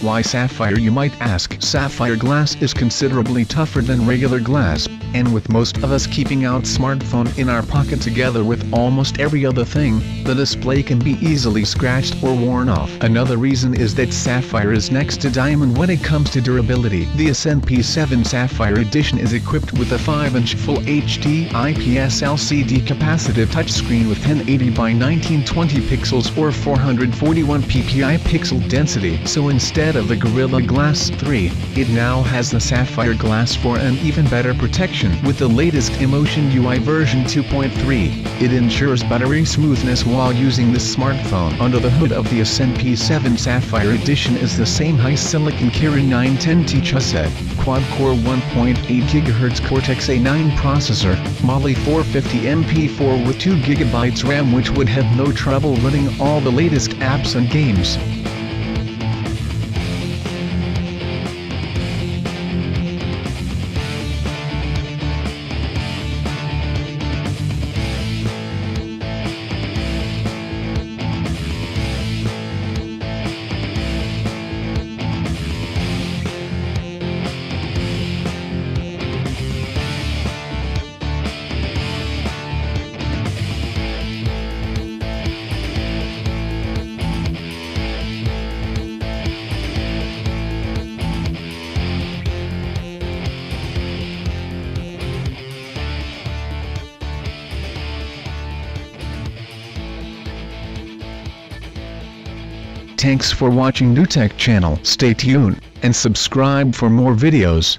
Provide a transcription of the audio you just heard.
Why sapphire you might ask? Sapphire glass is considerably tougher than regular glass, and with most of us keeping out smartphone in our pocket together with almost every other thing, the display can be easily scratched or worn off. Another reason is that sapphire is next to diamond when it comes to durability. The Ascend P7 Sapphire Edition is equipped with a 5-inch Full HD IPS LCD capacitive touchscreen with 1080 by 1920 pixels or 441 ppi pixel density. So instead of the Gorilla Glass 3, it now has the Sapphire Glass for an even better protection. With the latest Emotion UI version 2.3, it ensures battery smoothness while using this smartphone. Under the hood of the Ascend P7 Sapphire Edition is the same HiSilicon Kirin 910T chipset, quad-core 1.8 GHz Cortex-A9 processor, Mali 450 MP4 with 2 GB RAM which would have no trouble running all the latest apps and games. Thanks for watching nüTECH channel. Stay tuned and subscribe for more videos.